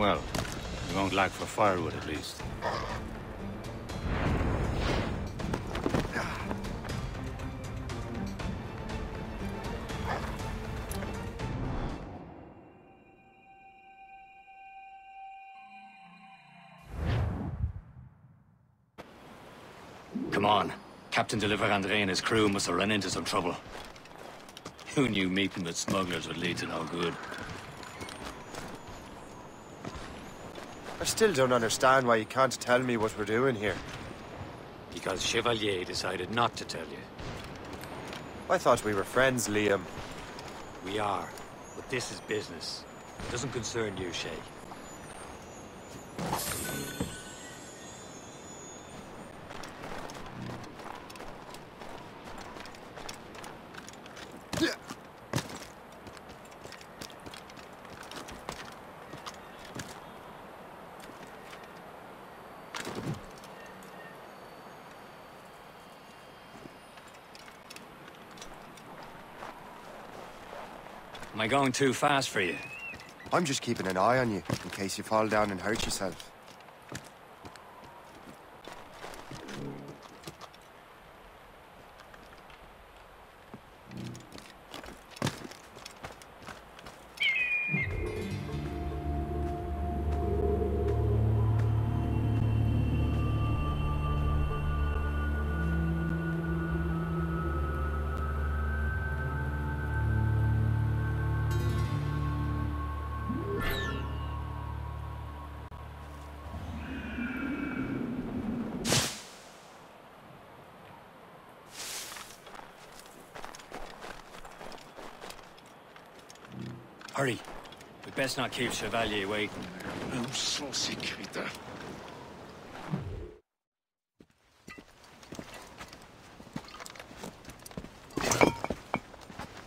Well, we won't lack for firewood at least. Come on. Captain de Andre and his crew must have run into some trouble. Who knew meeting with smugglers would lead to no good? I still don't understand why you can't tell me what we're doing here. Because Chevalier decided not to tell you. I thought we were friends, Liam. We are, but this is business. It doesn't concern you, Shay. Am I going too fast for you? I'm just keeping an eye on you, in case you fall down and hurt yourself. Hurry. We best not keep Chevalier waiting. Où sont ces crétins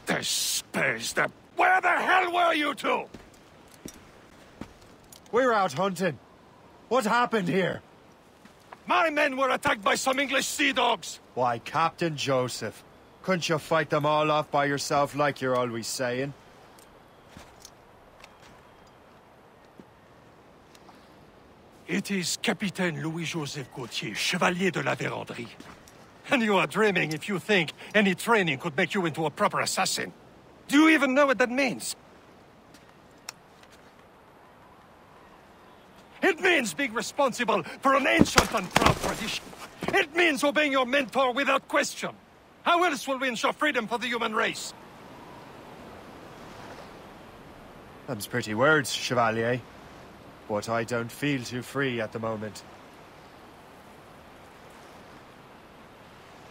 The space, the... Where the hell were you two? We're out hunting. What happened here? My men were attacked by some English sea dogs. Why, Captain Joseph. Couldn't you fight them all off by yourself like you're always saying? It is Capitaine Louis-Joseph Gaultier, Chevalier de la Vérendrye. And you are dreaming if you think any training could make you into a proper assassin. Do you even know what that means? It means being responsible for an ancient and proud tradition. It means obeying your mentor without question. How else will we ensure freedom for the human race? Them's pretty words, Chevalier. But I don't feel too free at the moment.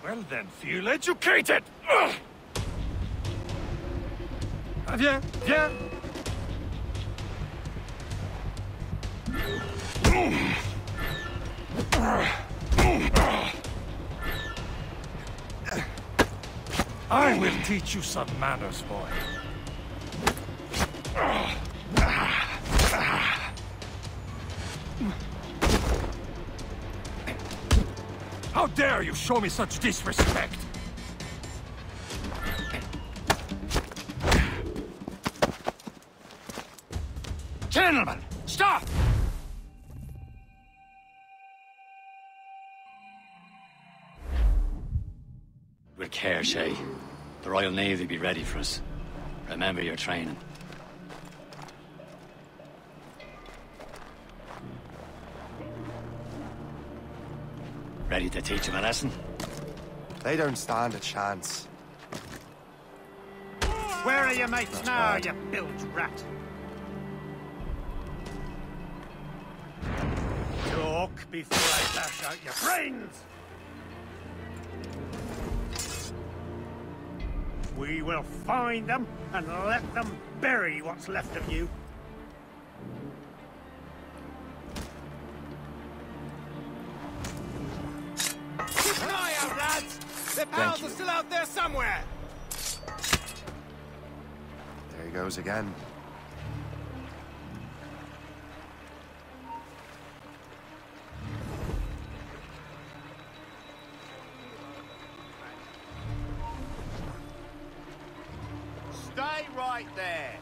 Well then, feel educated! Ugh! Ah, Viens, viens! I will teach you some manners, boy. Dare you show me such disrespect? Gentlemen, stop! Care, Shay. The Royal Navy be ready for us. Remember your training. Ready to teach him a lesson? They don't stand a chance. Where are your mates now, you bilge rat? Talk before I bash out your brains! We will find them and let them bury what's left of you. Their pals are still out there somewhere. There he goes again. Stay right there.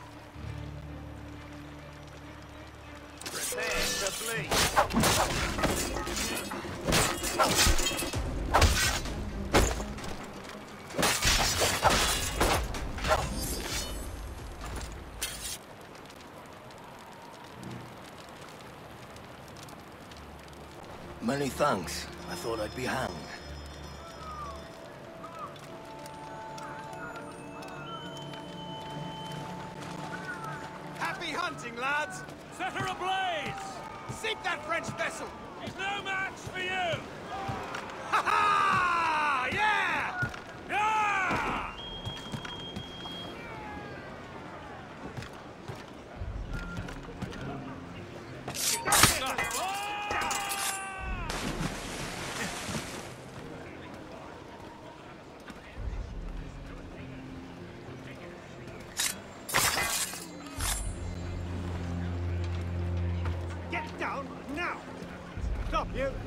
Prepare to bleed. Many thanks. I thought I'd be hanged. Happy hunting, lads! Set her ablaze! Sink that French vessel! She's no match Stop